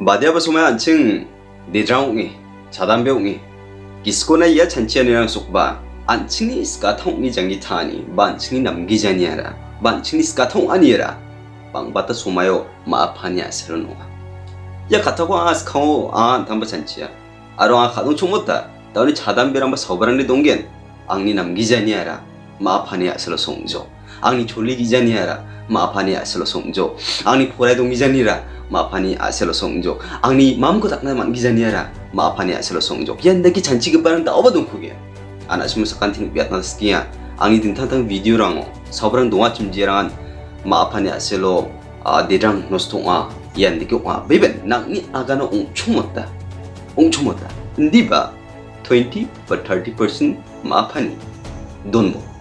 Ni jangi thani ban ching ni namgi janiara ban ching ni ska thong aniara bang bata sumayo ma phani asero no ya kata ko as khao an thamba chanchia aro a khadung chumota 다우니 자담배랑 서버랑리 동겐 앙니 남기자니아라 마파니 아슬로 송조 आंनि थुलि गिजानियारा माफानि आसेल' संजो आंनि फरायदों गिजानिरा माफानि आसेल' संजो आंनि मामखौ थांनाय मान गिजानियारा माफानि आसेल' संजो यानदाखि सानसिगोबा आं दावबा दंखुगैया आनासि मोसाखान्थिनि बियातनासखिया आंनि दिन्थांथां भिडिअ' राङो सावब्रां दङा चिमजिराङान माफानि आसेल' देदां नस्तङा यानदाखि अङा बेबे नांनि आगानाव अंचुमता अंचुमता दिबा 20 बा 30 परसेंट माफानि दोनबो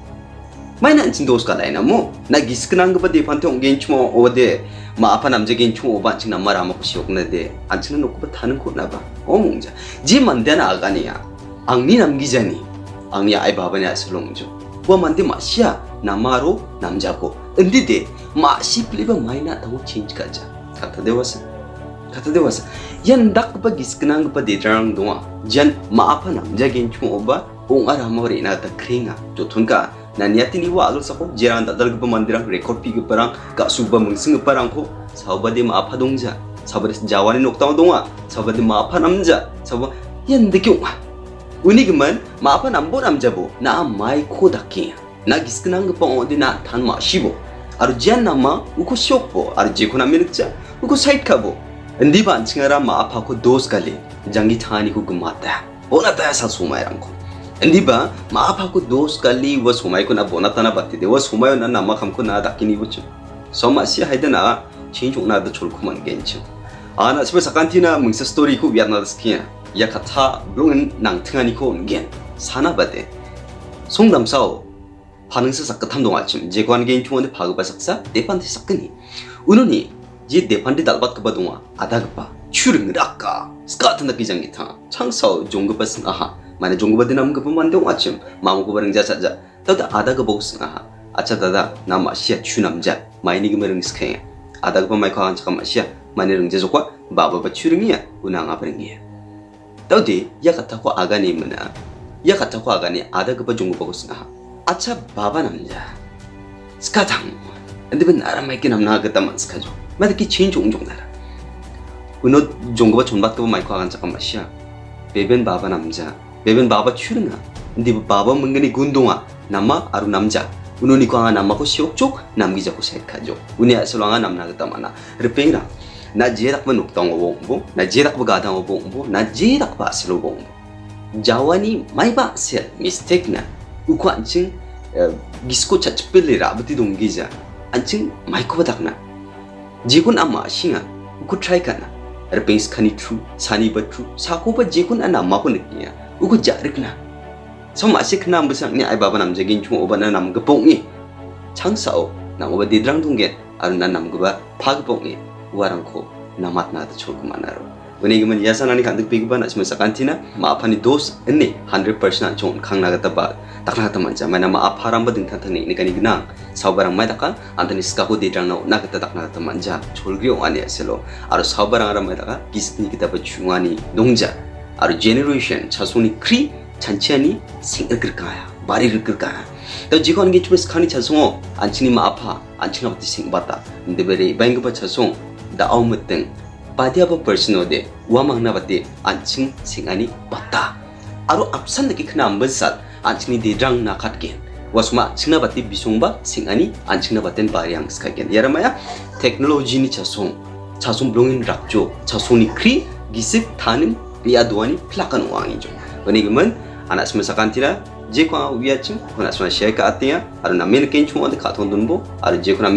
송조 얀다기 잔치급바는 나오바동 그게 아나시면서 깐틴 비앗나스키야 앙니 등탄탕 비디오랑어 서버랑 동아쯤지랑 마파니 아슬로 아 데랑 노스통아 얀디기 와 베벤 낭니 아가나 옹총 맞다 옹총 맞다 ndiba 20 per 30 percent maafani don mo mai na chin dos ka dai na mo na gis knang ba de pan thong gen chmo o de maafa nam je gen chmo o ba chin na mara ma ku siok na de an chin no ku ba thanen ko na ba o mong ja ji man de na ga ni ya ang ni nam gi ja ni ang ya ai baba ni aslong jo wa man de ma sia na maro nam ja ko ndi de ma si ple ba mai na ta change ka ja kata de wasa kata de wasa yan dak ba gis knang ba de drang doa jan maafa nam jagin chung oba ong ara mori na ta kringa to thunka na niati ni wa alul sako jiran da dalga mandirang record pi parang ka suba mungsing parang ko sauba de maafa dongja sauba de jawani nokta donga sauba de maafa namja sauba yan de kyo uni gman maafa nambo namjabo na mai ko dakki na gisknang pa odi na tan ma shibo aru jan nama uko shokbo aru jikona minukja uko site kabo ndi ban chingara maafa ko dos kali. Jangi thani ku gumata bona ta sa sumai rangko ndi ba ma apa ku dos kali wa sumai ku na bona ta na batti de wa sumai na na ma kham ku na dakini bu chu so ma si haida na chin chu na da chul ku man gen chu ana sibe sakantina mungsa story ku biar na skia ya kata blung nang thangani ko gen sana bade 송담 사오 반응사 삭가 탐동 아침 제관 개인 중원의 바그바 saksa 대판테 삭그니 은은이 제 대판데 달밭 그바 동아 아다 그바 추릉 락까 스카트 나 기장 기타 창서 종급바 승 아하 만에 종급바 되나 급바 만동 아침 마무 급바 자 자자 다다 아다 그 보스 아하 아차 다다 나 마시아 추 남자 마이니 그메릉 스케 아다 급바 마이 과한 잠깐 마시아 만에 릉제 조과 바바바 추릉이야 운항아 버릉이야 다우디 야 같다고 아가니 문아 야 같다고 아가니 아다 급바 종급바 고스 아하 아차 바바 남자 스카탕 근데 ben 나라 마이키 남나 그다 만 스카죠 마드키 체인 beben baba churunga, ndi baba mengeni gundunga, nama aru namja, ununi kwanga nama ko siok chok, giza jako sekha jok, unia selanga namna kita mana, repengra, na jerak menuk tongo bongbo, na jerak begada mo bongbo, na jerak ba selo bongbo, jawa ni mai mistake na, ukwa anjing, eh, gisko cha cepeli rabuti dongi ja, anjing mai ko badak na, jikun ama asinga, ukwa try kana, repeng skani tru, sani ba tru, sakupa jikun ana ma ko nekia. Ya ma uko jarikna so ma sik nam ba sang ni ai baba nam jegin chung oba na nam ga pong ni. Chang sao na oba di drang dung gen ar na nam ga ba pha ga pong ni. Warang ko namat na da chol ko manaro wani ga man yasa nani kan dik ba na chma sakantina ma phani dos ni 100% chon khang na ga ta ba takna ta manja mana ma apharam ba ding ta thani ni kani gnang. Saubarang mai daka antani ska ko dirang na na kata takna ta manja cholgri ongani aselo aro saubarang ara mai daka gisni kita ba chungani dongja අර generation 자손이 크리 잔치하니 생을 끌까야 말이를 끌까야 또 지금 이게 좀 스카니 자송어 안치님 아파 안치나 같이 생봤다 근데 베리 방금 자송 나 아무 등 바디아버 벌스노데 와망나바데 안칭 생아니 봤다 아로 앞산 느끼 크나 안 번살 안칭이 대장 나갔겐 wasuma chingna bati bisung ba singani an chingna baten bariang skagen yaramaya technology ni chasung chasung blongin rakjo chasuni kri gisip thanim ya duani plakan wangi jo bani gemen anak semesakan tira je ko wiya chim kona sma share ka atia ar na men ken chuma de khathon dunbo ar je ko na